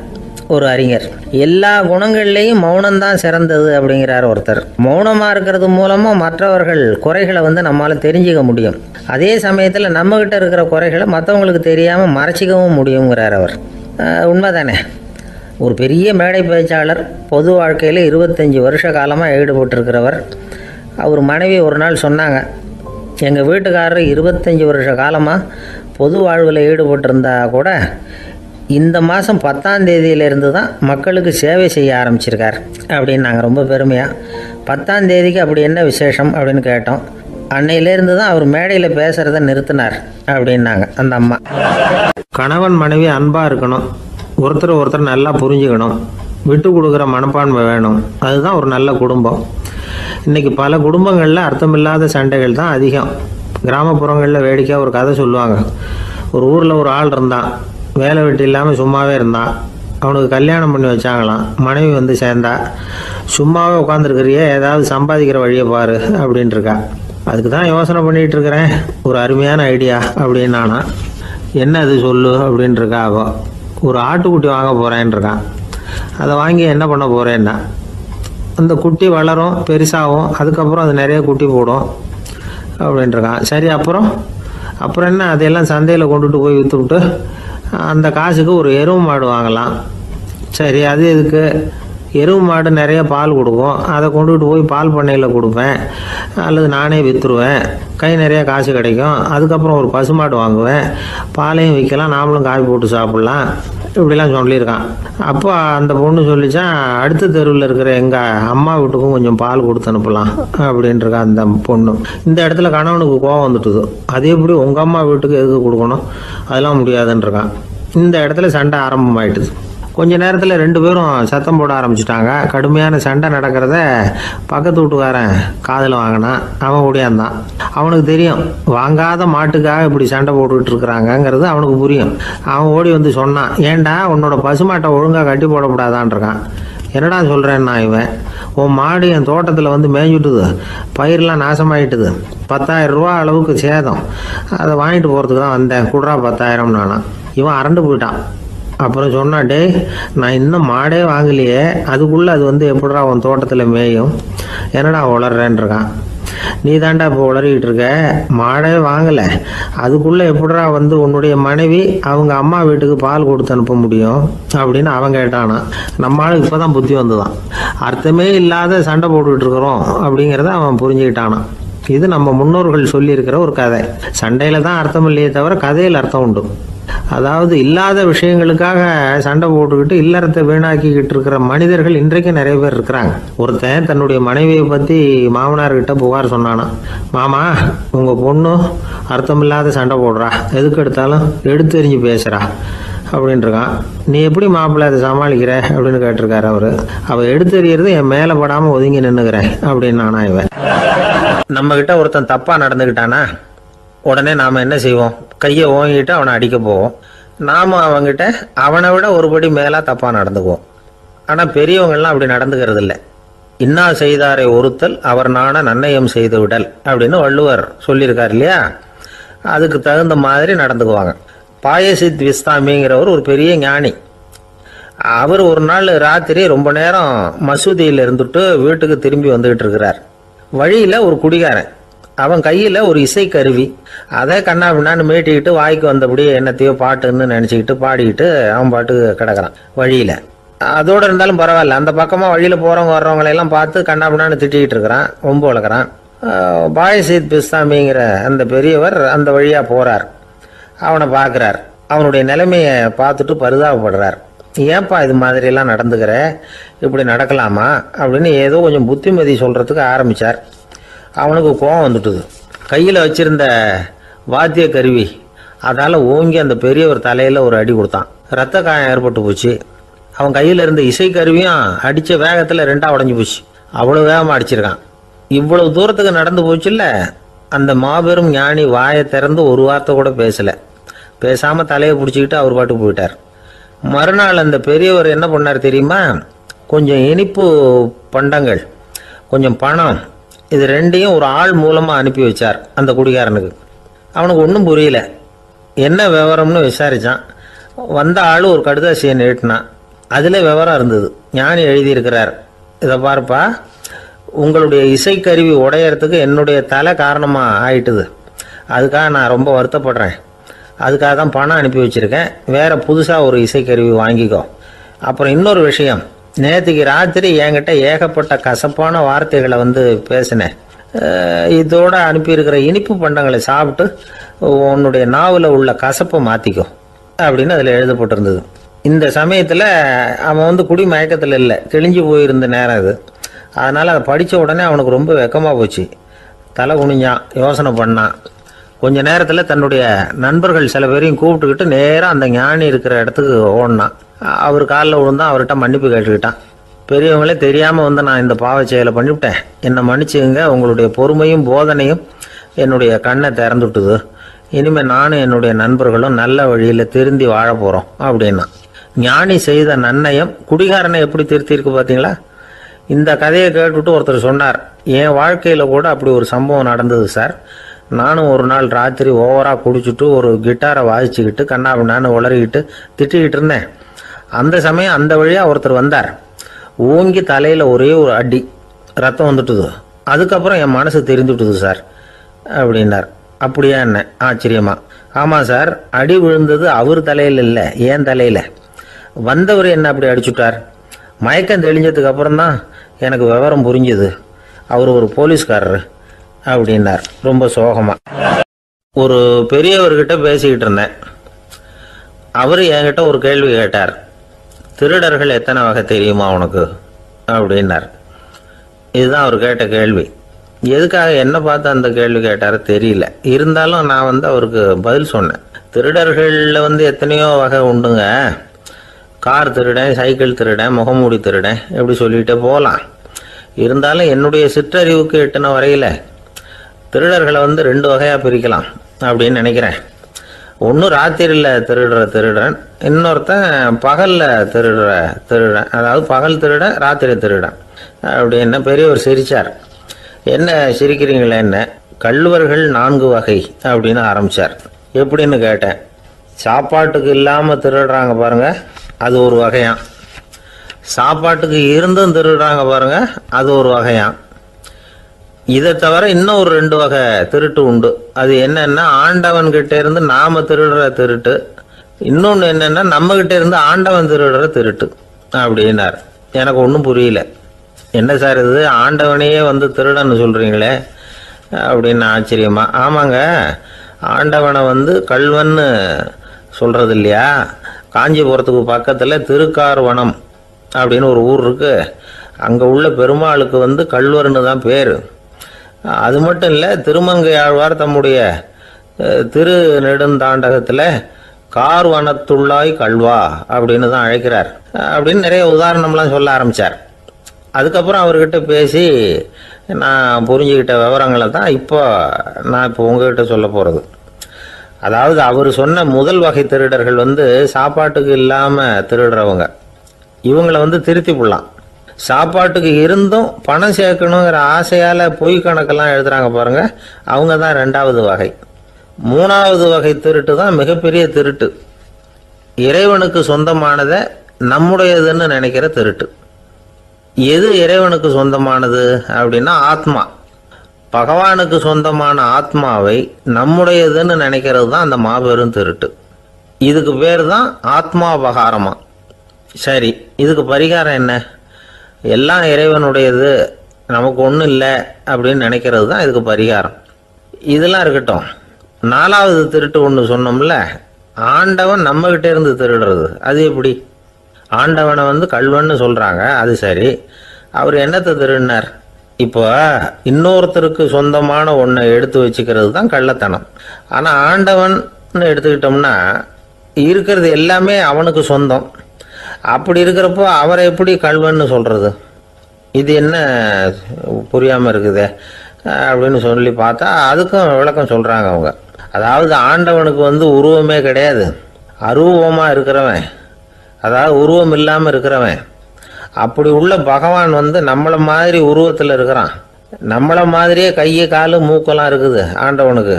ஒரு அறிஞர். எல்லா குணங்கள்லேயும் மௌனம்தான் சிறந்தது அப்படிங்கிறார் ஒருத்தர். மௌனமாக இருக்கிறது மூலமாக மற்றவர்கள் குறைகளை வந்து நம்மளால் தெரிஞ்சுக்க முடியும். அதே சமயத்தில் நம்மக்கிட்ட இருக்கிற குறைகளை மற்றவங்களுக்கு தெரியாமல் மறைச்சிக்கவும் முடியுங்கிறார் அவர். உண்மைதானே? ஒரு பெரிய மேடை பேச்சாளர் பொது வாழ்க்கையில் இருபத்தஞ்சி வருஷ காலமாக ஈடுபட்டிருக்கிறவர். அவர் மனைவி ஒரு நாள் சொன்னாங்க எங்கள் வீட்டுக்காரர் இருபத்தஞ்சி வருஷ காலமாக பொது வாழ்வில் ஈடுபட்டிருந்தா கூட இந்த மாதம் பத்தாம் தேதியிலேருந்து தான் மக்களுக்கு சேவை செய்ய ஆரம்பிச்சிருக்கார் அப்படின்னு நாங்கள் ரொம்ப பெருமையாக பத்தாம் தேதிக்கு அப்படி என்ன விசேஷம்? அப்படின்னு கேட்டோம். அன்னையிலேருந்து தான் அவர் மேடையில் பேசுகிறத நிறுத்தினார் அப்படின்னாங்க அந்த அம்மா. கணவன் மனைவி அன்பாக இருக்கணும். ஒருத்தர் ஒருத்தர் நல்லா புரிஞ்சுக்கணும். விட்டு கொடுக்குற மனப்பான்மை வேணும். அதுதான் ஒரு நல்ல குடும்பம். இன்றைக்கி பல குடும்பங்களில் அர்த்தமில்லாத சண்டைகள் தான் அதிகம். கிராமப்புறங்களில் வேடிக்கையாக ஒரு கதை சொல்லுவாங்க. ஒரு ஊரில் ஒரு ஆள் இருந்தான். வேலை வெட்டி இல்லாமல் சும்மாவே இருந்தான். அவனுக்கு கல்யாணம் பண்ணி வச்சாங்களாம். மனைவி வந்து சேர்ந்தா. சும்மாவே உட்காந்துருக்கிறியே ஏதாவது சம்பாதிக்கிற வழியை பாரு அப்படின்ட்டுருக்கா அதுக்கு தான் யோசனை பண்ணிகிட்டு இருக்கிறேன். ஒரு அருமையான ஐடியா அப்படின்னு நானா என்ன அது சொல்லு அப்படின்ட்டுருக்கா ஒரு ஆட்டுக்குட்டி வாங்க போகிறேன்னு இருக்கான் அதை வாங்கி என்ன பண்ண போகிறேன்னா அந்த குட்டி வளரும் பெருசாகும் அதுக்கப்புறம் அது நிறைய குட்டி போடும் அப்படின்ட்டுருக்கான் சரி அப்புறம்? அப்புறம் என்ன அதையெல்லாம் சந்தையில் கொண்டுட்டு போய் விற்றுவிட்டு அந்த காசுக்கு ஒரு எருவு மாடு வாங்கலாம். சரி அது எதுக்கு? எருவு மாடு நிறைய பால் கொடுக்கும். அதை கொண்டுகிட்டு போய் பால் பண்ணையில் கொடுப்பேன். அல்லது நானே விற்றுருவேன் கை நிறைய காசு கிடைக்கும். அதுக்கப்புறம் ஒரு பசுமாடு வாங்குவேன். பாலையும் விற்கலாம். நாமளும் காய் போட்டு சாப்பிட்லாம். இப்படிலாம் சொல்லியிருக்கான். அப்போ அந்த பொண்ணு சொல்லிச்சான் அடுத்த தெருவில் இருக்கிற எங்கள் அம்மா வீட்டுக்கும் கொஞ்சம் பால் கொடுத்து அனுப்பலாம் அப்படின்ட்டுருக்கா அந்த பொண்ணு. இந்த இடத்துல கணவனுக்கு கோவம் வந்துட்டுது. அது எப்படி உங்கள் அம்மா வீட்டுக்கு எதுக்கு கொடுக்கணும்? அதெல்லாம் முடியாதுன்றிருக்கான் இந்த இடத்துல சண்டை ஆரம்பமாயிட்டுது. கொஞ்ச நேரத்தில் ரெண்டு பேரும் சத்தம் போட ஆரம்பிச்சிட்டாங்க. கடுமையான சண்டை நடக்கிறத பக்கத்து வீட்டுக்காரன் காதில் வாங்கினான் அவன் ஓடியாந்தான் அவனுக்கு தெரியும் வாங்காத மாட்டுக்காக இப்படி சண்டை போட்டுக்கிட்டு இருக்கிறாங்கங்கிறது அவனுக்கு புரியும். அவன் ஓடி வந்து சொன்னான் ஏன்டா உன்னோட பசுமாட்டை ஒழுங்காக கட்டி போடக்கூடாதான்ருக்கான் என்னடா சொல்கிறேன்னா இவன்? உன் மாடு என் தோட்டத்தில் வந்து மேய்ஞ்சுட்டுது. பயிரெலாம் நாசமாயிட்டுது. பத்தாயிரம் ரூபா அளவுக்கு சேதம். அதை வாங்கிட்டு போகிறதுக்கு தான் வந்தேன். குடுறா பத்தாயிரம் நானா இவன் அரண்டு போயிட்டான். அப்புறம் சொன்னாட்டே நான் இன்னும் மாடே வாங்கலையே. அதுக்குள்ளே அது வந்து எப்படிடா உன் தோட்டத்தில் மேயும்? என்னடா உளறேன்ருக்கான் நீ தாண்டா இப்போ உளறிக்கிட்டு இருக்க? மாடே வாங்கலை. அதுக்குள்ளே எப்படிடா வந்து உன்னுடைய மனைவி அவங்க அம்மா வீட்டுக்கு பால் கொடுத்து அனுப்ப முடியும்? அப்படின்னு அவன் கேட்டானா. நம்ம ஆளுக்கு இப்போ தான் புத்தி வந்துதான். அர்த்தமே இல்லாத சண்டை போட்டுக்கிட்டு இருக்கிறோம் அப்படிங்கிறத அவன் புரிஞ்சுக்கிட்டானான் இது நம்ம முன்னோர்கள் சொல்லியிருக்கிற ஒரு கதை. சண்டையில் தான் அர்த்தம் இல்லையே தவிர கதையில் அர்த்தம் உண்டு. அதாவது இல்லாத விஷயங்களுக்காக சண்டை போட்டுக்கிட்டு இல்லறத்தை வீணாக்கிக்கிட்டு இருக்கிற மனிதர்கள் இன்றைக்கு நிறைய பேர் இருக்கிறாங்க. ஒருத்தன் தன்னுடைய மனைவியை பற்றி மாமனார்கிட்ட புகார் சொன்னானா மாமா உங்கள் பொண்ணு அர்த்தமில்லாத சண்டை போடுறா. எதுக்கு எடுத்தாலும் எடுத்தெறிஞ்சு பேசுகிறா அப்படின்ட்டுருக்கான் நீ எப்படி மாப்பிள்ளை அதை சமாளிக்கிற? அப்படின்னு கேட்டிருக்காரு அவர். அவள் எடுத்தெறியறது என் மேலே படாமல் ஒதுங்கி நின்றுக்கிறேன் அப்படின்னு நானா இவன். நம்மக்கிட்ட ஒருத்தன் தப்பாக நடந்துக்கிட்டானா உடனே நாம் என்ன செய்வோம்? கையை ஓங்கிட்டு அவனை அடிக்க போவோம். நாம் அவன்கிட்ட அவனை விட ஒருபடி மேலாக தப்பாக நடந்துக்குவோம். ஆனால் பெரியவங்கள்லாம் அப்படி நடந்துக்கிறது இல்லை இன்னா செய்தாரை ஒருத்தல் அவர் நாண நன்னயம் செய்து விடல் அப்படின்னு வள்ளுவர் சொல்லியிருக்கார் இல்லையா? அதுக்கு தகுந்த மாதிரி நடந்துக்குவாங்க. பாயசித் விஸ்தாமிங்கிறவர் ஒரு பெரிய ஞானி. அவர் ஒரு நாள் ராத்திரி ரொம்ப நேரம் மசூதியில் இருந்துட்டு வீட்டுக்கு திரும்பி வந்துகிட்டு இருக்கிறார். வழியில் ஒரு குடிகாரன். அவன் கையில் ஒரு இசை கருவி அதை கண்ணா பின்னான்னு மீட்டிக்கிட்டு வாய்க்கு வந்தபடி என்னத்தையோ பாட்டுன்னு நினச்சிக்கிட்டு பாடிக்கிட்டு அவன் பாட்டுக்கு கிடக்கிறான் வழியில். அதோடு இருந்தாலும் பரவாயில்ல. அந்த பக்கமாக வழியில் போகிறவங்க வர்றவங்களையெல்லாம் பார்த்து கண்ணா பின்னான்னு திட்டிகிட்டு இருக்கிறான். ரொம்ப வளர்க்குறான் பாயசீத் பிஸ்தாமிங்கிற அந்த பெரியவர் அந்த வழியாக போகிறார் அவனை பார்க்குறார். அவனுடைய நிலைமையை பார்த்துட்டு பரிதாபப்படுறார். ஏன்பா இது மாதிரியெல்லாம் நடந்துக்கிற? இப்படி நடக்கலாமா? அப்படின்னு ஏதோ கொஞ்சம் புத்திமதி சொல்கிறதுக்கு ஆரம்பித்தார் அவனுக்கு கோபம் வந்துட்டுது. கையில் வச்சிருந்த வாத்திய கருவி அதால் ஓங்கி அந்த பெரியவர் தலையில் ஒரு அடி கொடுத்தான். ரத்த காயம் ஏற்பட்டு போச்சு. அவன் கையில் இருந்த இசைக்கருவியும் அடித்த வேகத்தில் ரெண்டாக உடஞ்சி போச்சு. அவ்வளோ வேகமாக அடிச்சிருக்கான். இவ்வளவு தூரத்துக்கு நடந்து போச்சுல்ல அந்த மாபெரும் ஞானி வாயை திறந்து ஒரு வார்த்தை கூட பேசலை. பேசாமல் தலையை பிடிச்சிக்கிட்டு அவர் பாட்டுக்கு போயிட்டார். மறுநாள் அந்த பெரியவர் என்ன பண்ணார் தெரியுமா? கொஞ்சம் இனிப்பு பண்டங்கள் கொஞ்சம் பணம் இது ரெண்டையும் ஒரு ஆள் மூலமாக அனுப்பி வச்சார் அந்த குடிகாரனுக்கு. அவனுக்கு ஒன்றும் புரியல. என்ன விவரம்னு விசாரித்தான் வந்த ஆள் ஒரு கடுதாசியை நீட்டினான் அதில் விவரம் இருந்தது. ஞானி எழுதியிருக்கிறார். இதை பார்ப்பா. உங்களுடைய இசைக்கருவி உடையறதுக்கு என்னுடைய தலை காரணமாக ஆயிட்டுது. அதுக்காக நான் ரொம்ப வருத்தப்படுறேன். அதுக்காக தான் பணம் அனுப்பி வச்சுருக்கேன். வேறு புதுசாக ஒரு இசைக்கருவி வாங்கிக்கோ. அப்புறம் இன்னொரு விஷயம். நேற்றுக்கு ராத்திரி என்கிட்ட ஏகப்பட்ட கசப்பான வார்த்தைகளை வந்து பேசினேன். இதோட அனுப்பியிருக்கிற இனிப்பு பண்டங்களை சாப்பிட்டு உன்னுடைய நாவில் உள்ள கசப்பை மாற்றிக்கும் அப்படின்னு அதில் எழுதப்பட்டிருந்தது இந்த சமயத்தில் அவன் வந்து குடி மயக்கத்தில் இல்லை தெளிஞ்சு போயிருந்த நேரம் இது அதனால் அதை படித்த உடனே அவனுக்கு ரொம்ப வெக்கமாக போச்சு. தலை குனிஞ்சான் யோசனை பண்ணான். கொஞ்ச நேரத்தில் தன்னுடைய நண்பர்கள் சில பேரையும் கூப்பிட்டுக்கிட்டு நேராக அந்த ஞானி இருக்கிற இடத்துக்கு ஓடினான் அவர் காலில் விழுந்தான் அவர்கிட்ட மன்னிப்பு கேட்டுக்கிட்டான். பெரியவங்களே தெரியாமல் வந்து நான் இந்த பாவ செயலை பண்ணிவிட்டேன். என்னை மன்னிச்சுங்க உங்களுடைய பொறுமையும் போதனையும் என்னுடைய கண்ணை திறந்துட்டுது இனிமேல் நானும் என்னுடைய நண்பர்களும் நல்ல வழியில் திருந்தி வாழ போகிறோம் அப்படின்னா. ஞானி செய்த நன்னயம் குடிகாரனை எப்படி திருத்தியிருக்கு பார்த்தீங்களா இந்த கதையை கேட்டுவிட்டு ஒருத்தர் சொன்னார் என் வாழ்க்கையில் கூட அப்படி ஒரு சம்பவம் நடந்தது சார். நானும் ஒரு நாள் ராத்திரி ஓவராக குடிச்சிட்டு ஒரு கிட்டாரை வாசிச்சுக்கிட்டு கண்ணாபின்னான்னு உளறிக்கிட்டு திட்டிக்கிட்டு இருந்தேன். அந்த சமயம் அந்த வழியாக ஒருத்தர் வந்தார். ஓங்கி தலையில் ஒரே ஒரு அடி ரத்தம் வந்துட்டுது. அதுக்கப்புறம் என் மனசு தெரிந்துட்டுது சார் அப்படின்னார். அப்படியா என்ன? ஆச்சரியமா. ஆமாம் சார் அடி விழுந்தது அவர் தலையில் இல்லை ஏன் தலையில். வந்தவர் என்ன அப்படி அடிச்சுட்டார்? மயக்கம் தெளிஞ்சதுக்கு அப்புறம் தான் எனக்கு விவரம் புரிஞ்சுது. அவர் ஒரு போலீஸ்காரர். அப்படின்னார். ரொம்ப சோகமா. ஒரு பெரியவர்கிட்ட பேசிக்கிட்டு இருந்தேன். அவர் என்கிட்ட ஒரு கேள்வி கேட்டார். திருடர்கள் எத்தனை வகை தெரியுமா உனக்கு? அப்படின்னார். இதுதான் அவர் கேட்ட கேள்வி. எதுக்காக என்ன பார்த்து அந்த கேள்வி கேட்டார் தெரியல. இருந்தாலும் நான் வந்து அவருக்கு பதில் சொன்னேன். திருடர்களில் வந்து எத்தனையோ வகை உண்டுங்க. கார் திருடன் சைக்கிள் திருடன் முகமூடி திருடன் இப்படி சொல்லிகிட்டே போகலாம். இருந்தாலும் என்னுடைய சிற்றறிவுக்கு எட்டின வரையில் திருடர்களை வந்து ரெண்டு வகையாக பிரிக்கலாம் அப்படின்னு நினைக்கிறேன். ஒன்று ராத்திரியில் திருடுற திருடன் இன்னொருத்தன் பகலில் திருடுற திருடன் அதாவது பகல் திருடன் ராத்திரி திருடன் அப்படின்னு பெரியவர் சிரிச்சார். என்ன சிரிக்கிறீங்களே என்ன? கல்வர்கள் நான்கு வகை அப்படின்னு ஆரம்பித்தார் எப்படின்னு கேட்டேன். சாப்பாட்டுக்கு இல்லாமல் திருடுறாங்க பாருங்க அது ஒரு வகையான் சாப்பாட்டுக்கு இருந்தும் திருடுறாங்க பாருங்கள் அது ஒரு வகையான் இதை தவிர இன்னும் ஒரு ரெண்டு வகை திருட்டு உண்டு. அது என்னன்னா ஆண்டவன் கிட்ட இருந்து நாம திருடுற திருட்டு. இன்னொன்று என்னன்னா நம்ம கிட்ட இருந்து ஆண்டவன் திருடுற திருட்டு. அப்படின்னார். எனக்கு ஒன்றும் புரியல. என்ன சார் இது? ஆண்டவனையே வந்து திருடன்னு சொல்றீங்களே? அப்படின்னு ஆச்சரியமா. ஆமாங்க. ஆண்டவனை வந்து கல்வன்னு சொல்றது இல்லையா காஞ்சிபுரத்துக்கு பக்கத்தில் திருக்கார்வனம் அப்படின்னு ஒரு ஊர் இருக்கு. அங்கே உள்ள பெருமாளுக்கு வந்து கல்வர்னு தான் பேர். அது மட்டும் இல்லை திருமங்கை ஆழ்வார் தம்முடைய திரு நெடுந்தாண்டகத்தில் கார் வனத்துள்ளாய் கல்வா அப்படின்னு தான் அழைக்கிறார். அப்படின்னு நிறைய உதாரணம்லாம் சொல்ல ஆரம்பித்தார் அதுக்கப்புறம் அவர்கிட்ட பேசி நான் புரிஞ்சுக்கிட்ட விவரங்களை தான் இப்போ நான் இப்போ உங்ககிட்ட சொல்ல போகிறது அதாவது அவர் சொன்ன முதல் வகை திருடர்கள் வந்து சாப்பாட்டுக்கு இல்லாமல் திருடுறவங்க. இவங்களை வந்து திருத்தி விடலாம். சாப்பாட்டுக்கு இருந்தும் பணம் சேர்க்கணுங்கிற ஆசையால் பொய் கணக்கெல்லாம் எழுதுறாங்க பாருங்க. அவங்க தான் ரெண்டாவது வகை. மூணாவது வகை திருட்டு தான் மிகப்பெரிய திருட்டு. இறைவனுக்கு சொந்தமானதை நம்முடையதுன்னு நினைக்கிற திருட்டு. எது இறைவனுக்கு சொந்தமானது அப்படின்னா ஆத்மா. பகவானுக்கு சொந்தமான ஆத்மாவை நம்முடையதுன்னு நினைக்கிறது தான் அந்த மாபெரும் திருட்டு. இதுக்கு பேர் தான் ஆத்மாபகாரமா சரி இதுக்கு பரிகாரம் என்ன? எல்லாம் இறைவனுடையது நமக்கு ஒன்றும் இல்லை அப்படின்னு நினைக்கிறது தான் இதுக்கு பரிகாரம். இதெல்லாம் இருக்கட்டும். நாலாவது திருட்டு ஒன்று சொன்னோம்ல ஆண்டவன் நம்மகிட்ட இருந்து திருடுறது. அது எப்படி? ஆண்டவனை வந்து கல்வன்னு சொல்கிறாங்க அது சரி. அவர் என்னத்தை திருடினார்? இப்போ இன்னொருத்தருக்கு சொந்தமான ஒன்றை எடுத்து வச்சுக்கிறது தான் கள்ளத்தனம். ஆனால் ஆண்டவன் எடுத்துக்கிட்டோம்னா இருக்கிறது எல்லாமே அவனுக்கு சொந்தம். அப்படி இருக்கிறப்போ அவரை எப்படி கல்வன்னு சொல்கிறது இது என்ன புரியாமல் இருக்குதே அப்படின்னு சொல்லி பார்த்தா அதுக்கும் விளக்கம் சொல்கிறாங்க அவங்க. அதாவது ஆண்டவனுக்கு வந்து உருவமே கிடையாது. அருவமாக இருக்கிறவன். அதாவது உருவம் இல்லாமல் இருக்கிறவன். அப்படி உள்ள பகவான் வந்து நம்மளை மாதிரி உருவத்தில் இருக்கிறான். நம்மளை மாதிரியே கையை காலு மூக்கெல்லாம் இருக்குது ஆண்டவனுக்கு.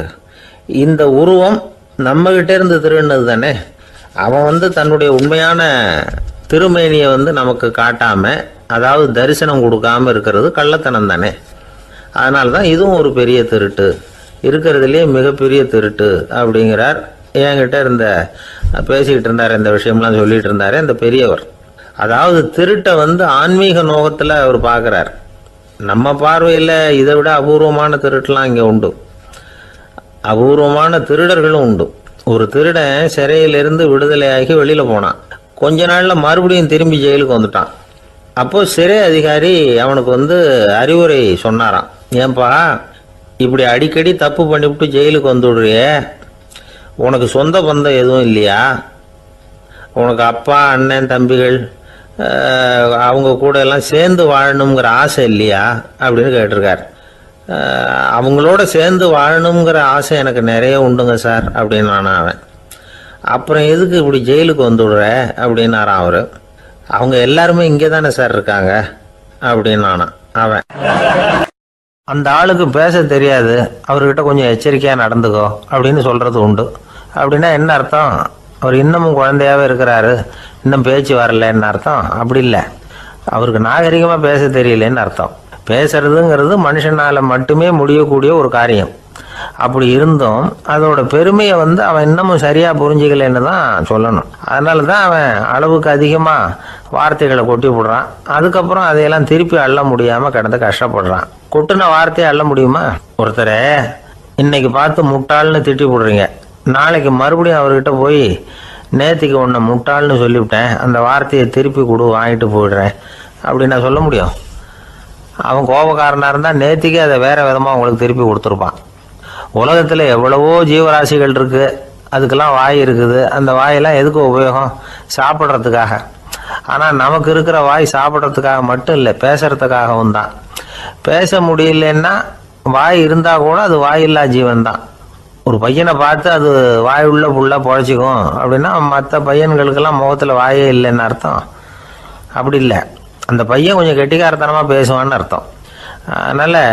இந்த உருவம் நம்மகிட்ட இருந்து திருடினது தானே? அவன் வந்து தன்னுடைய உண்மையான திருமேனியை வந்து நமக்கு காட்டாமல் அதாவது தரிசனம் கொடுக்காம இருக்கிறது கள்ளத்தனம் தானே அதனால தான் இதுவும் ஒரு பெரிய திருட்டு. இருக்கிறதுலேயே மிகப்பெரிய திருட்டு அப்படிங்கிறார். என்கிட்ட இருந்த பேசிக்கிட்டு இருந்தார் இந்த விஷயம்லாம் சொல்லிட்டு இருந்தார் இந்த பெரியவர். அதாவது திருட்டை வந்து ஆன்மீக நோகத்தில் அவர் பார்க்குறார். நம்ம பார்வையில் இதை விட அபூர்வமான திருட்டுலாம் இங்கே உண்டு. அபூர்வமான திருடர்களும் உண்டு. ஒரு திருடன் சிறையிலிருந்து விடுதலையாகி வெளியில் போனான். கொஞ்ச நாளில் மறுபடியும் திரும்பி ஜெயிலுக்கு வந்துட்டான். அப்போ சிறை அதிகாரி அவனுக்கு வந்து அறிவுரை சொன்னாராம். ஏன்பா இப்படி அடிக்கடி தப்பு பண்ணிவிட்டு ஜெயிலுக்கு வந்துடுறியே? உனக்கு சொந்த பந்தம் எதுவும் இல்லையா? உனக்கு அப்பா அண்ணன் தம்பிகள் அவங்க கூட எல்லாம் சேர்ந்து வாழணுங்கிற ஆசை இல்லையா? அப்படின்னு கேட்டிருக்கார். அவங்களோட சேர்ந்து வாழணுங்கிற ஆசை எனக்கு நிறைய உண்டுங்க சார் அப்படின்னு நான் அவன் அப்புறம் எதுக்கு இப்படி ஜெயிலுக்கு வந்துவிடுற அப்படின்னாரான் அவர் அவங்க எல்லாருமே இங்கே தானே சார் இருக்காங்க அப்படின்னு அவன் அந்த ஆளுக்கு பேச தெரியாது அவர்கிட்ட கொஞ்சம் எச்சரிக்கையாக நடந்துக்கோ அப்படின்னு சொல்கிறது உண்டு. அப்படின்னா என்ன அர்த்தம்? அவர் இன்னமும் குழந்தையாவே இருக்கிறாரு இன்னும் பேச்சு வரலன்னு அர்த்தம்? அப்படி இல்லை. அவருக்கு நாகரிகமாக பேச தெரியலன்னு அர்த்தம். பேசுறதுங்கிறது மனுஷனால் மட்டுமே முடியக்கூடிய ஒரு காரியம். அப்படி இருந்தும் அதோட பெருமையை வந்து அவன் இன்னமும் சரியாக புரிஞ்சிக்கலைன்னு தான் சொல்லணும். அதனால தான் அவன் அளவுக்கு அதிகமாக வார்த்தைகளை கொட்டி விடுறான். அதுக்கப்புறம் அதையெல்லாம் திருப்பி அள்ள முடியாமல் கிடந்து கஷ்டப்படுறான். கொட்டின வார்த்தையை அள்ள முடியுமா? ஒருத்தரை இன்னைக்கு பார்த்து முட்டாள்னு திட்டி விடுறீங்க. நாளைக்கு மறுபடியும் அவர்கிட்ட போய் நேத்திக்கு உன்னை முட்டாள்னு சொல்லிவிட்டேன். அந்த வார்த்தையை திருப்பி கொடு வாங்கிட்டு போயிடுறேன். அப்படி நான் சொல்ல முடியும்? அவன் கோபக்காரனாக இருந்தால் நேத்திக்கே அதை வேறு விதமாக அவங்களுக்கு திருப்பி கொடுத்துருப்பான். உலகத்தில் எவ்வளவோ ஜீவராசிகள் இருக்குது அதுக்கெல்லாம் வாய் இருக்குது. அந்த வாயெல்லாம் எதுக்கு உபயோகம்? சாப்பிட்றதுக்காக. ஆனால் நமக்கு இருக்கிற வாய் சாப்பிட்றதுக்காக மட்டும் இல்லை பேசுறதுக்காகவும் தான். பேச முடியலன்னா வாய் இருந்தால் கூட அது வாயில்லா ஜீவன் தான் ஒரு பையனை பார்த்து அது வாய் உள்ள புள்ள பொழைச்சிக்கும். அப்படின்னா மற்ற பையன்களுக்கெல்லாம் முகத்தில் வாயே இல்லைன்னு அர்த்தம். அப்படி இல்லை. அந்த பையன் கொஞ்சம் கெட்டிக்காரத்தனமாக பேசுவான்னு அர்த்தம். அதனால்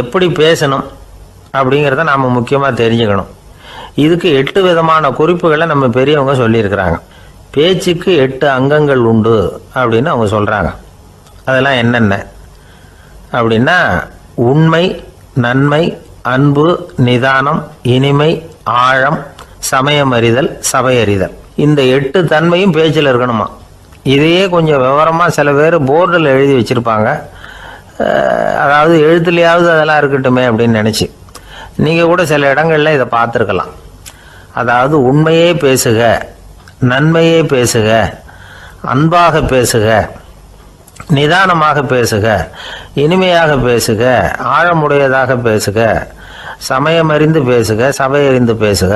எப்படி பேசணும் அப்படிங்கிறத நாம் முக்கியமாக தெரிஞ்சுக்கணும். இதுக்கு எட்டு விதமான குறிப்புகளை நம்ம பெரியவங்க சொல்லியிருக்கிறாங்க. பேச்சுக்கு எட்டு அங்கங்கள் உண்டு அப்படின்னு அவங்க சொல்கிறாங்க அதெல்லாம் என்னென்ன? அப்படின்னா உண்மை நன்மை அன்பு நிதானம் இனிமை ஆழம் சமயமறிதல் சபையறிதல். இந்த எட்டு தன்மையும் பேச்சில் இருக்கணுமா? இதையே கொஞ்சம் விவரமாக சில பேர் போர்டில் எழுதி வச்சுருப்பாங்க. அதாவது எழுத்துலையாவது அதெல்லாம் இருக்கட்டுமே அப்படின்னு நினச்சி. நீங்கள் கூட சில இடங்களில் இதை பார்த்துருக்கலாம். அதாவது உண்மையே பேசுக நன்மையே பேசுக அன்பாக பேசுக நிதானமாக பேசுக இனிமையாக பேசுக ஆழமுடையதாக பேசுக சமயமறிந்து பேசுக சபையறிந்து பேசுக.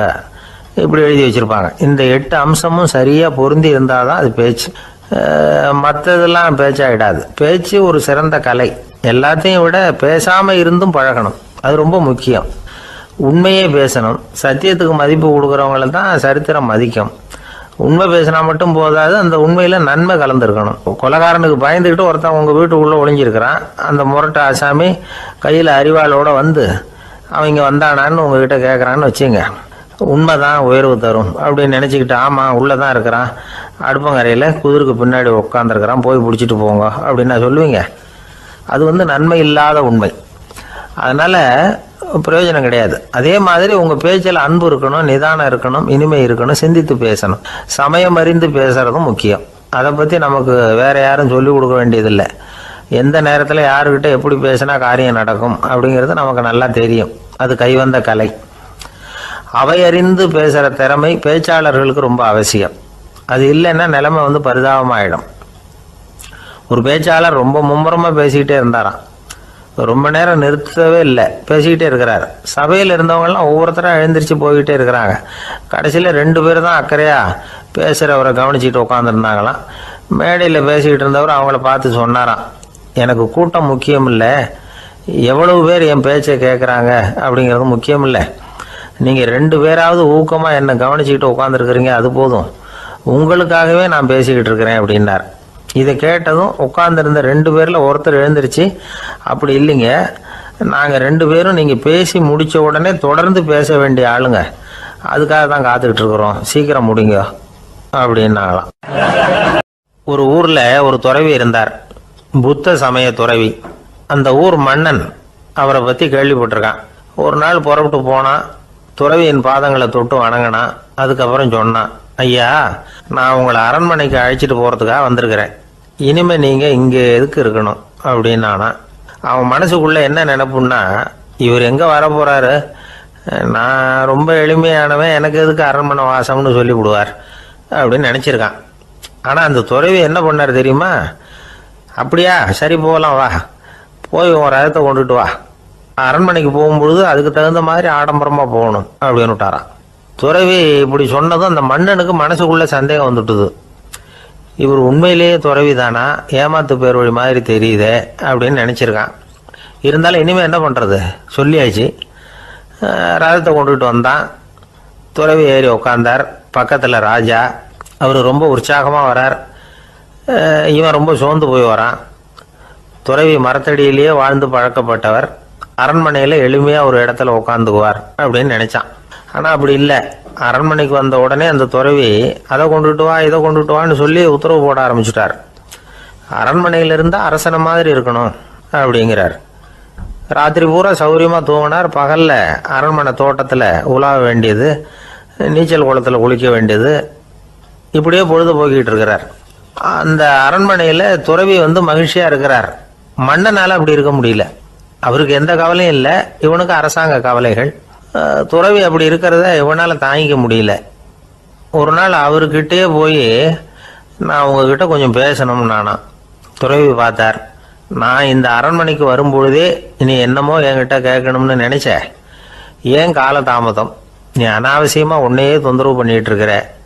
இப்படி எழுதி வச்சுருப்பாங்க. இந்த எட்டு அம்சமும் சரியாக பொருந்தி இருந்தால் தான் அது பேச்சு. மற்றதெல்லாம் பேச்சாயிடாது. பேச்சு ஒரு சிறந்த கலை. எல்லாத்தையும் விட பேசாமல் இருந்தும் பழகணும். அது ரொம்ப முக்கியம். உண்மையே பேசணும். சத்தியத்துக்கு மதிப்பு கொடுக்குறவங்கள தான் சரித்திரம் மதிக்கும். உண்மை பேசினா மட்டும் போதாது அந்த உண்மையில் நன்மை கலந்துருக்கணும். கொலகாரனுக்கு பயந்துக்கிட்டு ஒருத்தன் உங்கள் வீட்டுக்குள்ளே ஒளிஞ்சிருக்கிறான். அந்த முரட்டை ஆசாமி கையில் அறிவாளோட வந்து அவங்க வந்தானான்னு உங்ககிட்ட கேட்குறான்னு வச்சுங்க. உண்மைதான் உயர்வு தரும். அப்படின்னு நினச்சிக்கிட்டு ஆமாம் உள்ளே தான் இருக்கிறான். அடுப்பங்கரையில் குதிருக்கு பின்னாடி உட்காந்துருக்கிறான் போய் பிடிச்சிட்டு போங்க அப்படின்னு நான் சொல்லுவீங்க. அது வந்து நன்மை இல்லாத உண்மை. அதனால் பிரயோஜனம் கிடையாது. அதே மாதிரி உங்கள் பேச்சில் அன்பு இருக்கணும் நிதானம் இருக்கணும் இனிமை இருக்கணும் சிந்தித்து பேசணும். சமயம் அறிந்து பேசுகிறதும் முக்கியம். அதை பற்றி நமக்கு வேறு யாரும் சொல்லிக் கொடுக்க வேண்டியதில்லை. எந்த நேரத்தில் யாருக்கிட்ட எப்படி பேசினா காரியம் நடக்கும் அப்படிங்கிறது நமக்கு நல்லா தெரியும். அது கைவந்த கலை. அவையறிந்து பேசுகிற திறமை பேச்சாளர்களுக்கு ரொம்ப அவசியம். அது இல்லைன்னா நிலைமை வந்து பரிதாபமாயிடும். ஒரு பேச்சாளர் ரொம்ப மும்முரமாக பேசிக்கிட்டே இருந்தாராம். ரொம்ப நேரம் நிறுத்தவே இல்லை. பேசிக்கிட்டே இருக்கிறார். சபையில் இருந்தவங்கலாம் ஒவ்வொருத்தரும் எழுந்திரிச்சு போய்கிட்டே இருக்கிறாங்க. கடைசியில் ரெண்டு பேர் தான் அக்கறையாக பேசுகிறவரை கவனிச்சிட்டு உட்காந்துருந்தாங்களாம் மேடையில் பேசிக்கிட்டு இருந்தவர் அவங்கள பார்த்து சொன்னாராம். எனக்கு கூட்டம் முக்கியம் இல்லை. எவ்வளவு பேர் என் பேச்சை கேட்குறாங்க அப்படிங்கிறது முக்கியம் இல்லை. நீங்கள் ரெண்டு பேராவது ஊக்கமாக என்னை கவனிச்சிக்கிட்டு உட்காந்துருக்குறீங்க அது போதும். உங்களுக்காகவே நான் பேசிக்கிட்டு இருக்கிறேன் அப்படின்னார். இதை கேட்டதும் உட்காந்துருந்த ரெண்டு பேரில் ஒருத்தர் எழுந்திருச்சு அப்படி இல்லைங்க. நாங்கள் ரெண்டு பேரும் நீங்கள் பேசி முடித்த உடனே தொடர்ந்து பேச வேண்டிய ஆளுங்க. அதுக்காக தான் காத்துக்கிட்டு இருக்கிறோம். சீக்கிரம் முடிங்க. அப்படின்னாங்களாம். ஒரு ஊரில் ஒரு துறவி இருந்தார். புத்த சமய துறவி. அந்த ஊர் மன்னன் அவரை பற்றி கேள்விப்பட்டிருக்கான். ஒரு நாள் புறப்பட்டு போனான். துறவியின் பாதங்களை தொட்டு வணங்கினான். அதுக்கப்புறம் சொன்னான் ஐயா நான் உங்களை அரண்மனைக்கு அழைச்சிட்டு போகிறதுக்காக வந்திருக்கிறேன். இனிமே நீங்கள் இங்கே எதுக்கு இருக்கணும்? அப்படின்னானா அவன் மனசுக்குள்ளே என்ன நினப்புன்னா இவர் எங்கே வர போகிறாரு நான் ரொம்ப எளிமையானவன் எனக்கு எதுக்கு அரண்மனை வாசம்னு சொல்லி விடுவார் அப்படின்னு நினச்சிருக்கான். ஆனால் அந்த துறவி என்ன பண்ணார் தெரியுமா? அப்படியா சரி போகலாம் வா. போய் உன் ரகத்தை கொண்டுட்டு வா. அரண்மனைக்கு போகும்பொழுது அதுக்கு தகுந்த மாதிரி ஆடம்பரமாக போகணும் அப்படின்னு விட்டாரான் துறவி இப்படி சொன்னதும் அந்த மன்னனுக்கு மனசுக்குள்ள சந்தேகம் வந்துட்டுது. இவர் உண்மையிலேயே துறவி தானா ஏமாத்து பேர் வழி மாதிரி தெரியுதே அப்படின்னு நினச்சிருக்கான். இருந்தாலும் இனிமேல் என்ன பண்ணுறது சொல்லியாச்சு. ராஜத்தை ரதத்தை வந்தான். துறவி ஏறி உட்காந்தார் பக்கத்தில் ராஜா. அவர் ரொம்ப உற்சாகமாக வரார். இவன் ரொம்ப சோர்ந்து போய் வரான். துறவி மரத்தடியிலேயே வாழ்ந்து பழக்கப்பட்டவர். அரண்மனையில் எளிமையாக ஒரு இடத்துல உட்காந்துக்குவார் அப்படின்னு நினச்சான். ஆனால் அப்படி இல்லை. அரண்மனைக்கு வந்த உடனே அந்த துறவி அதை கொண்டுட்டு வா இதை கொண்டுட்டு வான்னு சொல்லி உத்தரவு போட ஆரம்பிச்சிட்டார். அரண்மனையில் இருந்தால் அரசனை மாதிரி இருக்கணும் அப்படிங்கிறார். ராத்திரி பூரா சௌகரியமாக தூங்கினார். பகலில் அரண்மனை தோட்டத்தில் உலாவ வேண்டியது நீச்சல் குளத்தில் குளிக்க வேண்டியது இப்படியே பொழுது போக்கிட்டு இருக்கிறார். அந்த அரண்மனையில் துறவி வந்து மகிழ்ச்சியாக இருக்கிறார். மன்னனால் அப்படி இருக்க முடியல. அவருக்கு எந்த கவலையும் இல்லை. இவனுக்கு அரசாங்க கவலைகள். துறவி அப்படி இருக்கிறத இவனால் தாங்கிக்க முடியல. ஒரு நாள் அவர்கிட்டயே போய் நான் உங்ககிட்ட கொஞ்சம் பேசணும் நானா. துறவி பார்த்தார் நான் இந்த அரண்மனைக்கு வரும்பொழுதே நீ என்னமோ என்கிட்ட கேட்கணும்னு நினைச்ச. ஏன் காலதாமதம்? நீ அனாவசியமாக உன்னையே தொந்தரவு பண்ணிகிட்ருக்கிற இருக்கிற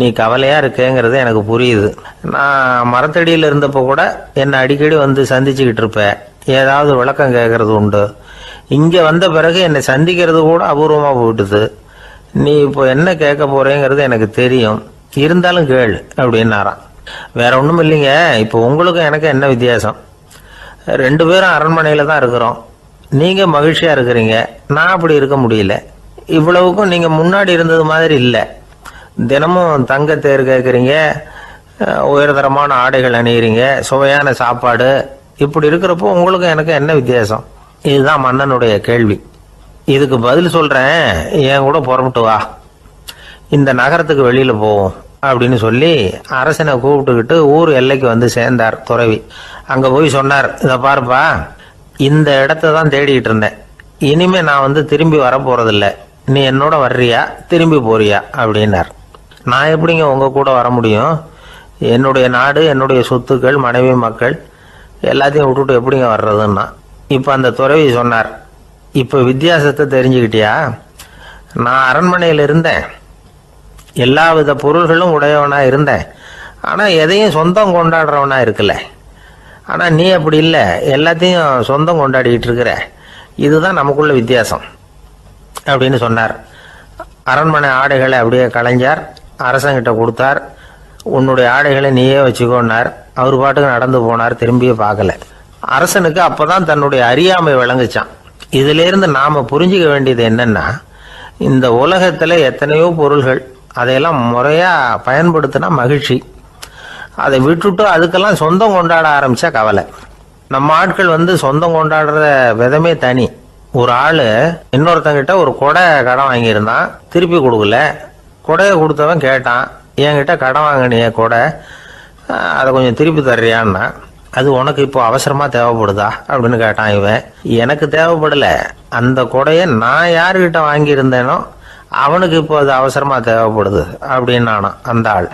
நீ கவலையாக இருக்கேங்கிறது எனக்கு புரியுது. நான் மரத்தடியில் இருந்தப்போ கூட என்னை அடிக்கடி வந்து சந்திச்சுக்கிட்டு இருப்பேன் ஏதாவது விளக்கம் கேட்கறது உண்டு. இங்கே வந்த பிறகு என்னை சந்திக்கிறது கூட அபூர்வமாக போயிட்டுது. நீ இப்போ என்ன கேட்க போறேங்கிறது எனக்கு தெரியும். இருந்தாலும் கேளு அப்படின்னாராம். வேற ஒன்றும் இல்லைங்க. இப்போ உங்களுக்கும் எனக்கு என்ன வித்தியாசம்? ரெண்டு பேரும் அரண்மனையில் தான் இருக்கிறோம். நீங்கள் மகிழ்ச்சியாக இருக்கிறீங்க. நான் அப்படி இருக்க முடியல. இவ்வளவுக்கும் நீங்கள் முன்னாடி இருந்தது மாதிரி இல்லை. தினமும் தங்க தேர் கேட்குறீங்க. உயர்தரமான ஆடைகள் அணியிறீங்க. சுவையான சாப்பாடு. இப்படி இருக்கிறப்போ உங்களுக்கும் எனக்கு என்ன வித்தியாசம்? இதுதான் மன்னனுடைய கேள்வி. இதுக்கு பதில் சொல்கிறேன் என் கூட புறப்பட்டு வா. இந்த நகரத்துக்கு வெளியில போவோம் அப்படின்னு சொல்லி அரசனை கூப்பிட்டுக்கிட்டு ஊர் எல்லைக்கு வந்து சேர்ந்தார் துறவி. அங்க போய் சொன்னார் இதை பாருப்பா இந்த இடத்த தான் தேடிட்டு இருந்தேன். இனிமே நான் வந்து திரும்பி வர போறதில்ல நீ என்னோட வர்றியா? திரும்பி போறியா? அப்படின்னார். நான் எப்படிங்க உங்க கூட வர முடியும்? என்னுடைய நாடு என்னுடைய சொத்துக்கள் மனைவி மக்கள் எல்லாத்தையும் விட்டுட்டு எப்படிங்க வர்றதுன்னா இப்போ அந்த துறவி சொன்னார் இப்போ வித்தியாசத்தை தெரிஞ்சுக்கிட்டியா? நான் அரண்மனையில் இருந்தேன். எல்லா வித பொருள்களும் உடையவனாக இருந்தேன். ஆனால் எதையும் சொந்தம் கொண்டாடுறவனா இருக்கல. ஆனால் நீ அப்படி இல்லை. எல்லாத்தையும் சொந்தம் கொண்டாடிக்கிட்டு இருக்கிற. இதுதான் நமக்குள்ள வித்தியாசம் அப்படின்னு சொன்னார். அரண்மனை ஆடைகளை அப்படியே கலைஞ்சார் அரசங்கிட்ட கொடுத்தார். உன்னுடைய ஆடைகளை நீயே வச்சுக்கோன்னார். அவர் பாட்டுக்கு நடந்து போனார் திரும்பியே பார்க்கல. அரசனுக்கு அப்பதான் தன்னுடைய அறியாமை விளங்குச்சான். இதுல இருந்து நாம புரிஞ்சுக்க வேண்டியது என்னன்னா இந்த உலகத்துல எத்தனையோ பொருள்கள் அதையெல்லாம் முறையா பயன்படுத்தினா மகிழ்ச்சி. அதை விட்டுட்டு அதுக்கெல்லாம் சொந்தம் கொண்டாட ஆரம்பிச்சா கவலை. நம்ம ஆட்கள் வந்து சொந்தம் கொண்டாடுற விதமே தனி. ஒரு ஆள் இன்னொருத்தங்கிட்ட ஒரு கொடை கடன் வாங்கியிருந்தான் திருப்பி கொடுக்கல. கொடையை கொடுத்தவன் கேட்டான் என்கிட்ட கடன் வாங்கினிய கொடை அதை கொஞ்சம் திருப்பி தர்றியான்னா அது உனக்கு இப்போ அவசரமா தேவைப்படுதா? அப்படின்னு கேட்டான் இவன். எனக்கு தேவைப்படல. அந்த கொடையை நான் யாருக்கிட்ட வாங்கியிருந்தேனோ அவனுக்கு இப்போ அது அவசரமா தேவைப்படுது அப்படின்னு அந்த ஆள்.